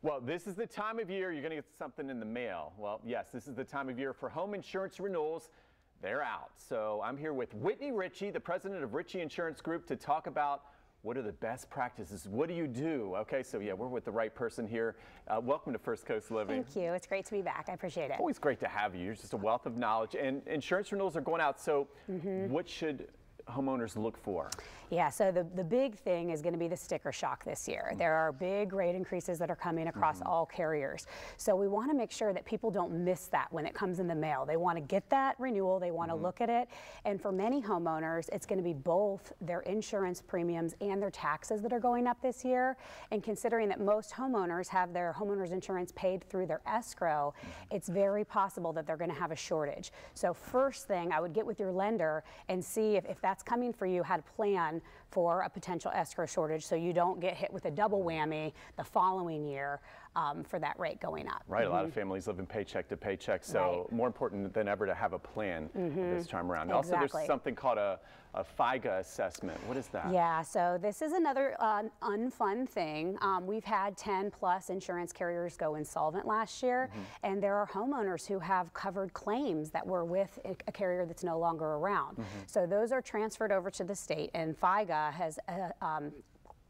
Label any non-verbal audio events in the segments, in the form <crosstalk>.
Well, this is the time of year you're going to get something in the mail. Well, yes, this is the time of year for home insurance renewals. They're out. So I'm here with Whitney Ricci, the president of Ricci Insurance Group, to talk about what are the best practices? What do you do? Okay, so yeah, we're with the right person here. Uh, welcome to First Coast Living. Thank you. It's great to be back. I appreciate it. Always great to have you. You're just a wealth of knowledge. And insurance renewals are going out. So mm -hmm. what should homeowners look for? Yeah, so the, the big thing is going to be the sticker shock this year. Mm -hmm. There are big rate increases that are coming across mm -hmm. all carriers. So we want to make sure that people don't miss that when it comes in the mail. They want to get that renewal, they want to mm -hmm. look at it. And for many homeowners, it's going to be both their insurance premiums and their taxes that are going up this year. And considering that most homeowners have their homeowners insurance paid through their escrow, mm-hmm. it's very possible that they're going to have a shortage. So first thing, I would get with your lender and see if, if that's that's coming for you, how to plan for a potential escrow shortage so you don't get hit with a double whammy the following year um, for that rate going up. Right, mm -hmm. a lot of mm-hmm. families live in paycheck to paycheck, so right. more important than ever to have a plan mm -hmm. this time around. Exactly. Also, there's something called a, a FIGA assessment. What is that? Yeah, so this is another uh, unfun thing. Um, we've had 10 plus insurance carriers go insolvent last year, mm -hmm. and there are homeowners who have covered claims that were with a carrier that's no longer around. Mm-hmm. So those are transferred over to the state, and FIGA has uh, um,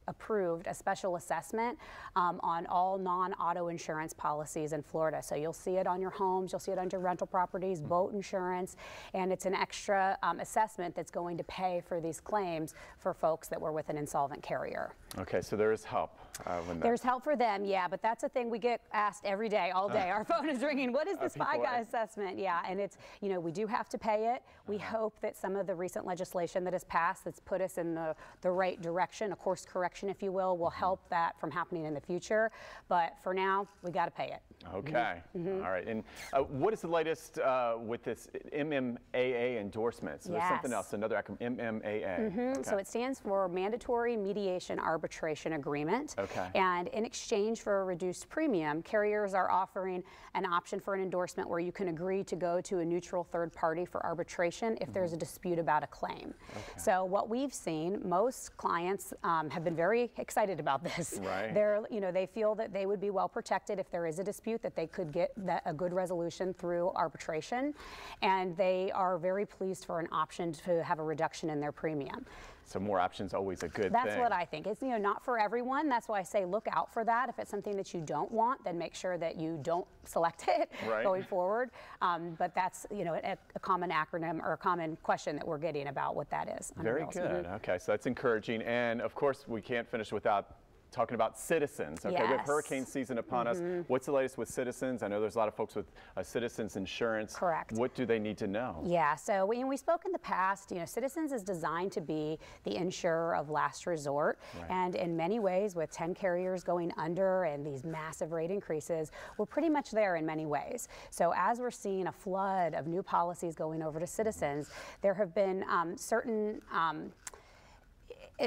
approved a special assessment um, on all non-auto insurance policies in Florida. So you'll see it on your homes, you'll see it on your rental properties, boat insurance, and it's an extra um, assessment that's going to pay for these claims for folks that were with an insolvent carrier. Okay, so there is help. Uh, There's help for them, yeah, but that's a thing we get asked every day, all day. Uh, <laughs> Our phone is ringing. What is this FIGA assessment? Yeah, and it's, you know, we do have to pay it. We uh -huh. hope that some of the recent legislation that has passed that's put us in the, the right direction, a course correction if you will, will mm-hmm. help that from happening in the future. But for now, we got to pay it. Okay. Mm -hmm. All right. And uh, what is the latest uh, with this MMAA endorsement? So yes. there's something else, another acronym, MMAA. Mm -hmm. okay. So it stands for Mandatory Mediation Arbitration Agreement. Okay. And in exchange for a reduced premium, carriers are offering an option for an endorsement where you can agree to go to a neutral third party for arbitration if mm -hmm. there's a mm-hmm. dispute about a claim. Okay. So what we've seen, most clients um, have been very very <laughs> excited about this. Right. They're, you know, they feel that they would be well protected if there is a dispute, that they could get that, a good resolution through arbitration. And they are very pleased for an option to have a reduction in their premium. So more options always a good That's thing. what I think. It's you know not for everyone. That's why I say look out for that. If it's something that you don't want, then make sure that you don't select <laughs> it right. going forward. Um, but that's you know a, a, common acronym or a common question that we're getting about what that is. Very good. Mm -hmm. Okay, so that's encouraging. And of course, we can't finish without talking about citizens. Okay, yes. we have hurricane season upon mm -hmm. us. Mm-hmm. What's the latest with citizens? I know there's a lot of folks with uh, citizens insurance. Correct. What do they need to know? Yeah, so we, we spoke in the past, you know, Citizens is designed to be the insurer of last resort. Right. And in many ways, with 10 carriers going under and these massive rate increases, we're pretty much there in many ways. So as we're seeing a flood of new policies going over to Citizens, there have been um, certain um,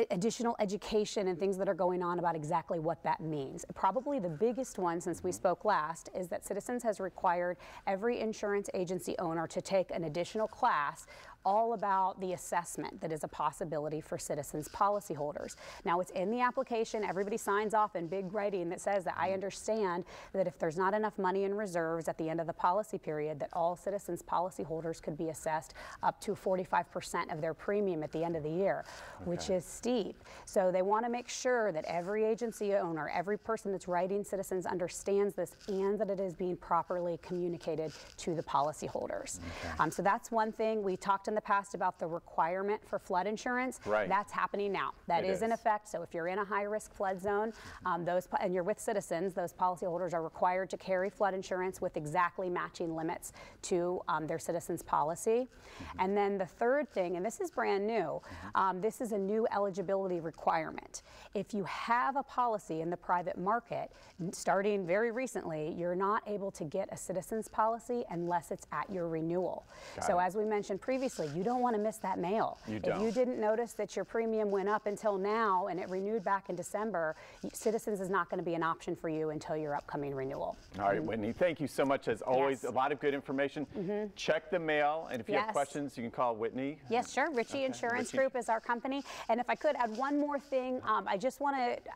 additional education and things that are going on about exactly what that means. Probably the biggest one since we mm-hmm. spoke last is that Citizens has required every insurance agency owner to take an additional class all about the assessment that is a possibility for citizens policyholders. Now it's in the application, everybody signs off in big writing that says that I understand that if there's not enough money in reserves at the end of the policy period that all citizens policyholders could be assessed up to 45% of their premium at the end of the year, okay. which is steep. So they want to make sure that every agency owner, every person that's writing citizens understands this and that it is being properly communicated to the policyholders. Okay. Um, so that's one thing. We talked in the past about the requirement for flood insurance. Right. That's happening now. That is, is, in effect. So if you're in a high risk flood zone, um, those and you're with citizens, those policyholders are required to carry flood insurance with exactly matching limits to um, their citizens policy. Mm -hmm. And then the third thing, and this is brand new, mm-hmm. um, this is a new eligibility requirement. If you have a policy in the private market, starting very recently, you're not able to get a citizens policy unless it's at your renewal. Got so it. as we mentioned previously, you don't want to miss that mail. You if you didn't notice that your premium went up until now and it renewed back in December, Citizens is not going to be an option for you until your upcoming renewal. All right, Whitney, thank you so much as always. Yes. A lot of good information. Mm -hmm. Check the mail, and if you yes. have questions, you can call Whitney. Yes, sure. Ricci okay. Insurance Ricci. Group is our company. And if I could add one more thing, um, I just want to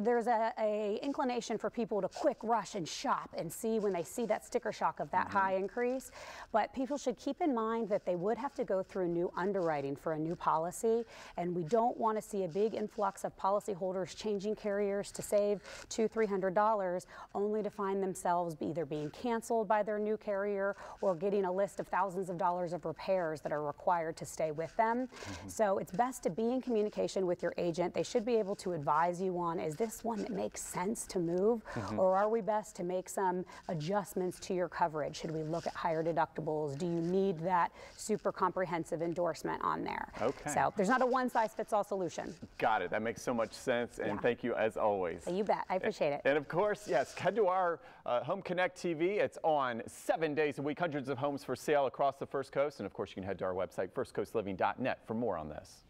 there's a, a inclination for people to quick rush and shop and see when they see that sticker shock of that high mm-hmm. increase. But people should keep in mind that they would have to go through new underwriting for a new policy, and we don't want to see a big influx of policyholders changing carriers to save two, three hundred dollars, only to find themselves either being canceled by their new carrier or getting a list of thousands of dollars of repairs that are required to stay with them. Mm-hmm. So it's best to be in communication with your agent. They should be able to advise you on is this one that makes sense to move, or are we best to make some adjustments to your coverage? Should we look at higher deductibles? Do you need that super comprehensive endorsement on there? Okay. So there's not a one size fits all solution. Got it. That makes so much sense. And Yeah. thank you as always. You bet. I appreciate it. And of course, yes, head to our uh, Home Connect TV. It's on seven days a week, hundreds of homes for sale across the First Coast. And of course, you can head to our website, firstcoastliving.net, for more on this.